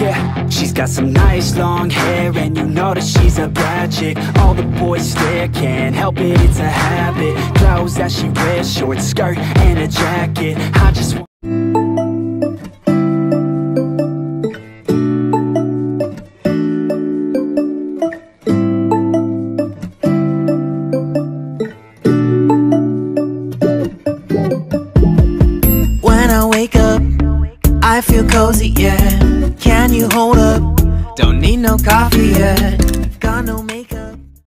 Yeah, she's got some nice long hair And you know that she's a bad chick. All the boys stare, can't help it, it's a habit. Clothes that she wears, short skirt and a jacket. I just want When I wake up, I feel cozy, yeah. Can you hold up? Don't need no coffee yet. Got no makeup.